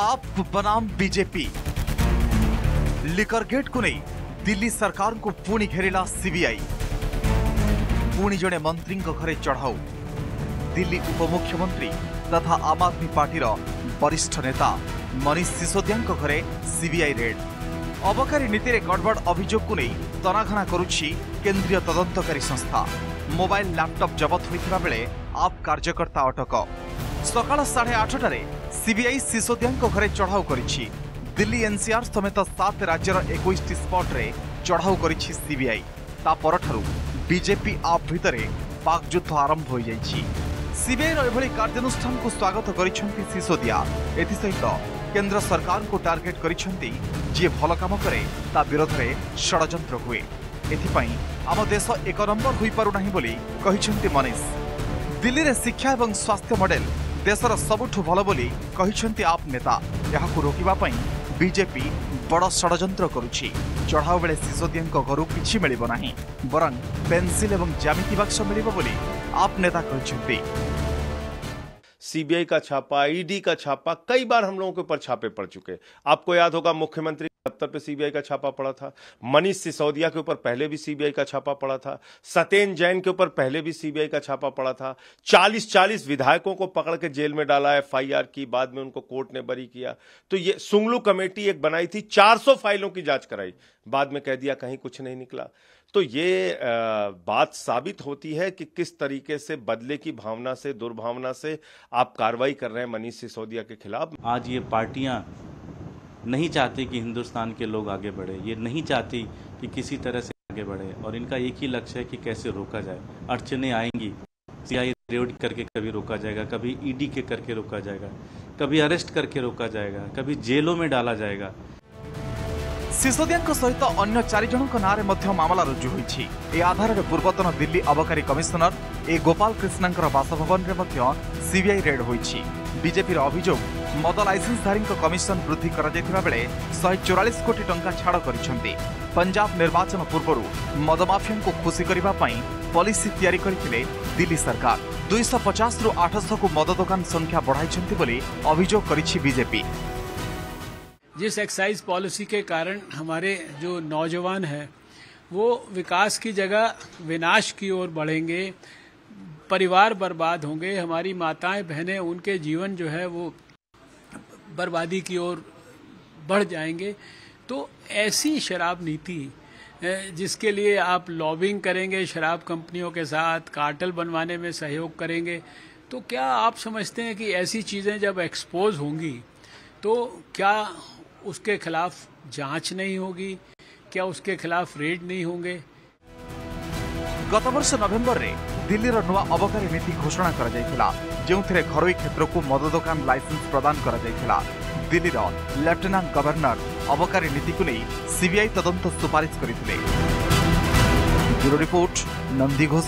आप बनाम BJP liquor gate को नहीं, दिल्ली सरकार को पुणी घेरिला सीबीआई पुणी जड़े मंत्री घरे चढ़ाऊ। दिल्ली उपमुख्यमंत्री तथा आम आदमी पार्टी वरिष्ठ नेता मनीष सिसोदिया घरे सीबीआई रेड। अबकारी नीति में गड़बड़ अभियोग को नहीं, तनाघना करुच्ची केंद्रीय तदंतकारी संस्था। मोबाइल लैपटॉप जबत होता बेले आप ସକାଳ ସାଢ଼େ ଆଠଟାରେ ସିବିଆଇ ସିସୋଦିଆଙ୍କ ଘରେ ଚଢ଼ାଉ କରିଛି ଦିଲ୍ଲୀ ଏନ୍ସିଆର୍ ସମେତ ସାତ ରାଜ୍ୟର ଏକୋଇଶଟି ସ୍ପଟ୍ରେ ଚଢ଼ାଉ କରିଛି ସିବିଆଇ ତା ପରଠାରୁ ବିଜେପି ଆପ୍ ଭିତରେ ପାକ୍ ଯୁଦ୍ଧ ଆରମ୍ଭ ହୋଇଯାଇଛି ସିବିଆଇର ଏଭଳି କାର୍ଯ୍ୟାନୁଷ୍ଠାନକୁ ସ୍ୱାଗତ କରିଛନ୍ତି ସିସୋଦିଆ ଏଥିସହିତ କେନ୍ଦ୍ର ସରକାରଙ୍କୁ ଟାର୍ଗେଟ୍ କରିଛନ୍ତି ଯିଏ ଭଲ କାମ କରେ ତା ବିରୋଧରେ ଷଡ଼ଯନ୍ତ୍ର ହୁଏ ଏଥିପାଇଁ ଆମ ଦେଶ ଏକ ନମ୍ବର ହୋଇପାରୁନାହିଁ ବୋଲି କହିଛନ୍ତି ମନୀଷ ଦିଲ୍ଲୀରେ ଶିକ୍ଷା ଏବଂ ସ୍ୱାସ୍ଥ୍ୟ ମଡେଲ୍ ଦେଶର ସବୁଠୁ ଭଲ ବୋଲି କହିଛନ୍ତି ଆପ୍ ନେତା ଏହାକୁ ରୋକିବା ପାଇଁ ବିଜେପି ବଡ଼ ଷଡ଼ଯନ୍ତ୍ର କରୁଛି ଚଢ଼ାଉ ବେଳେ ସିସୋଦିଆଙ୍କ ଘରୁ କିଛି ମିଳିବ ନାହିଁ ବରଂ ପେନ୍ସିଲ ଏବଂ ଜ୍ୟାମିତି ବାକ୍ସ ମିଳିବ ବୋଲି ଆପ୍ ନେତା କହିଛନ୍ତି सीबीआई का छापा, ईडी का छापा, कई बार हम लोगों के ऊपर छापे पड़ चुके। आपको याद होगा मुख्यमंत्री दफ्तर पे सीबीआई का छापा पड़ा था। मनीष सिसोदिया के ऊपर पहले भी सीबीआई का छापा पड़ा था। सत्येन जैन के ऊपर पहले भी सीबीआई का छापा पड़ा था। 40 40 विधायकों को पकड़ के जेल में डाला एफआईआर की, बाद में उनको कोर्ट ने बरी किया। तो ये सुंगलू कमेटी एक बनाई थी 400 फाइलों की जाँच कराई। बाद में कह दिया कहीं कुछ नहीं निकला। तो ये बात साबित होती है कि किस तरीके से बदले की भावना से, दुर्भावना से आप कार्रवाई कर रहे हैं मनीष सिसोदिया के खिलाफ। आज ये पार्टियाँ नहीं चाहती कि हिंदुस्तान के लोग आगे बढ़े, ये नहीं चाहती कि किसी तरह से आगे बढ़े, और इनका एक ही लक्ष्य है कि कैसे रोका जाए। अड़चने आएँगी सीआई रेड करके कभी रोका जाएगा, कभी ईडी के करके रोका जाएगा, कभी अरेस्ट करके रोका जाएगा, कभी जेलों में डाला जाएगा। সিসোদিয়াঙ্ সহিত অন্য চারিজণক নাঁরে মধ্য মামলা রুজু হয়েছে এ আধারে পূর্বতন দিল্লি অবকারী কমিশনর এ গোপাল কৃষ্ণাঙ্কর বাসভবনরে মধ্য সিবিআই রেড হয়েছে বিজেপির অভিযোগ মদ লাইসেন্সধারী কমিশন বৃদ্ধি করা বেড়ে শহে চৌরাশ কোটি টঙ্কা ছাড় করেছেন পঞ্জাব নির্বাচন পূর্বর মদমাফিয়া খুশি করা পলিসি তৈরি করে দিল্লি সরকার দুইশ পচাশ রু আঠশহ মদ দোকান সংখ্যা বড়াই বলে অভিযোগ করেছে বিজেপি जिस एक्साइज पॉलिसी के कारण हमारे जो नौजवान हैं, वो विकास की जगह विनाश की ओर बढ़ेंगे, परिवार बर्बाद होंगे, हमारी माताएँ, बहनें, उनके जीवन जो है वो बर्बादी की ओर बढ़ जाएँगे। तो ऐसी शराब नीति जिसके लिए आप लॉबिंग करेंगे, शराब कंपनियों के साथ कार्टल बनवाने में सहयोग करेंगे तो क्या आप समझते हैं कि ऐसी चीज़ें जब एक्सपोज होंगी तो क्या उसके खिलाफ जाँच नहीं होगी, क्या उसके खिलाफ रेड नहीं होंगे? गत वर्ष नवेम्बर में दिल्ली नुआ अबकारी नीति घोषणा कर जो घरोई क्षेत्र को मद दोकान लाइसेंस प्रदान कर दिल्लीर लेफ्टिनेंट गवर्नर अबकारी नीति को नहीं सीबीआई तदंत सुपारिश कर रिपोर्ट, नंदी घोष